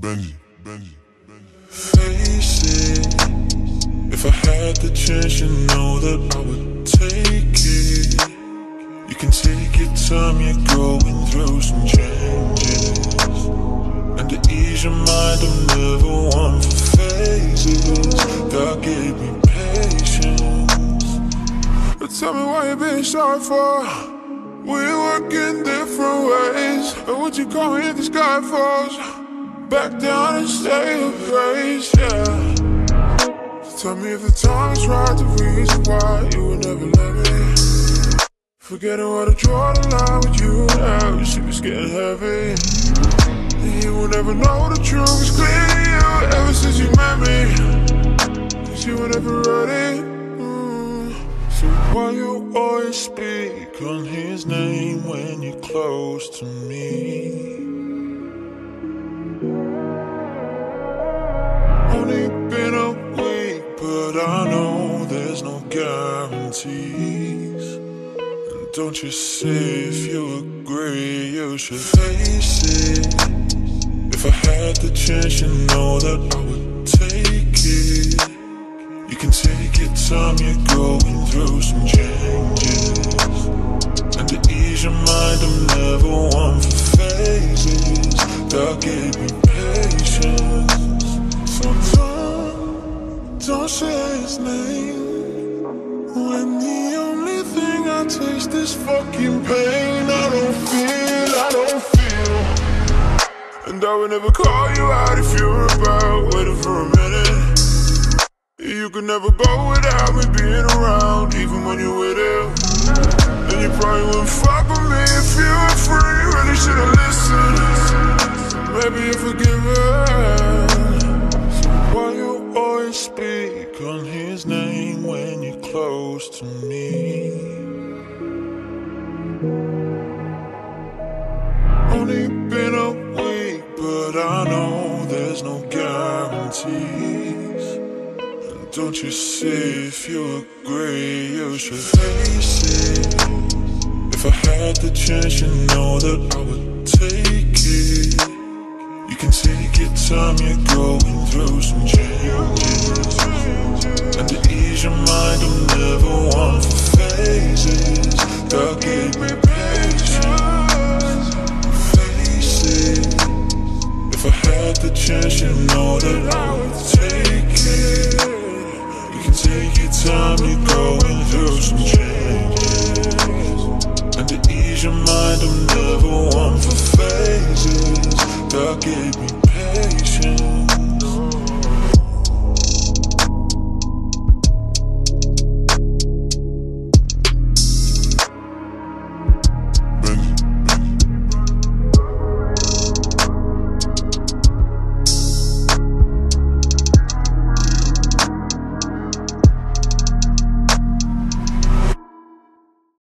Benji, Benji, Benji. Face it. If I had the chance, you know that I would take it. You can take your time, you're going through some changes. And to ease your mind, I'm never one for phases. God gave me patience. But tell me why you being sorry for. We work in different ways. And would you call me if the sky falls? Back down and stay a praise, yeah. Tell me if the time is right, the reason why you would never let me. Forgetting what I draw the line with you now, you see it's getting heavy. You will never know the truth, is clear to you ever since you met me. Cause you were never ready. Mm. So why you always speak on his name when you're close to me? There's no guarantees. And don't you say if you agree, you should face it. If I had the chance, you know that I would take it. You can take your time, you're going through some changes. And to ease your mind, I'm never one for phases. God gave me patience. So don't, don't say his name When the only thing I taste is fucking pain. I don't feel, I don't feel. And I would never call you out if you're about waiting for a minute. You could never go without me being around Even when you're with him And you probably wouldn't fuck with me if you were free. Really should've listened. Maybe you forgive her Only been a week, but I know there's no guarantees. And don't you see if you agree, you should face it. If I had the chance, you know that I would take it. You can take your time, you're going through some changes. And to ease your mind, I'm never one phases. God gave me patience. Face it. If I had the chance, you know that I would take it. You can take your time, you're going through some changes. And to ease your mind, I'm never one for phases. God gave me.